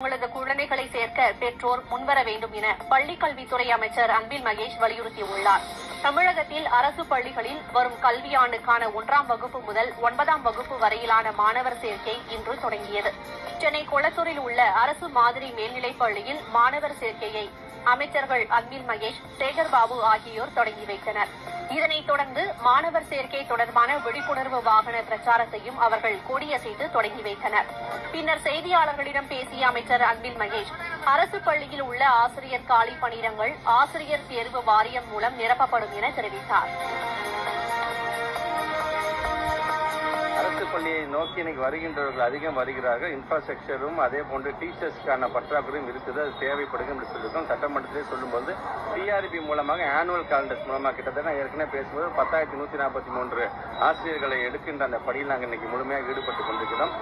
தங்களது குழந்தைகளை சேர்க்க பெற்றோர் முன்வர வேண்டும் என பள்ளிக்கல்வித்துறை அமைச்சர் அன்பில் மகேஷ் வலியுறுத்தியுள்ளார். தமிழகத்தில் அரசு பள்ளிகளில் வரும் கல்வியாண்டுக்கான ஒன்றாம் வகுப்பு முதல் ஒன்பதாம் வகுப்பு வரையிலான மாணவர் சேர்க்கை இன்று தொடங்கியது. சென்னை கொளத்தூரில் உள்ள அரசு மாதிரி மேல்நிலைப் பள்ளியில் மாணவர் சேர்க்கையை அமைச்சர்கள் அன்பில் மகேஷ் சேகர் பாபு ஆகியோர் தொடங்கி வைத்தனர். இதனைத் தொடர்ந்து மாணவர் சேர்க்கை தொடர்பான விழிப்புணர்வு வாகன பிரச்சாரத்தையும் அவர்கள் கொடியசைத்து தொடங்கி வைத்தனர். பின்னர் செய்தியாளர்களிடம் பேசிய அமைச்சர் அன்பில் மகேஷ் அரசு பள்ளியில் உள்ள ஆசிரியர் காலி பணியிடங்கள் ஆசிரியர் தேர்வு வாரியம் மூலம் நிரப்பப்படும் என தெரிவித்தார். அரசு பள்ளியை நோக்கி இன்னைக்கு வருகின்றவர்கள் அதிகம் வருகிறார்கள். இன்ஃப்ராஸ்ட்ரக்சரும் அதே போன்று டீச்சர்ஸ்க்கான பற்றாக்குறையும் இருக்குது. அது தேவைப்படுது என்று சொல்லியிருக்கோம். சட்டமன்றத்திலே சொல்லும்போது டிஆர்பி மூலமாக ஆனுவல் காலண்டர்ஸ் மூலமாக கிட்டத்தட்ட ஏற்கனவே பேசும்போது பத்தாயிரத்தி நூற்றி நாற்பத்தி மூன்று ஆசிரியர்களை எடுக்கின்ற அந்த பணியில் நாங்கள் இன்னைக்கு முழுமையாக ஈடுபட்டு கொண்டிருக்கிறோம்.